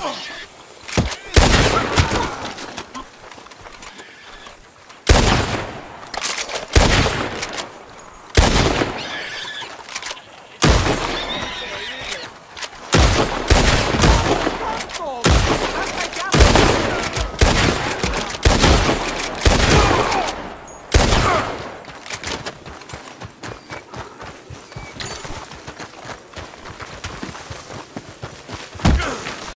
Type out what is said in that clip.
Oh.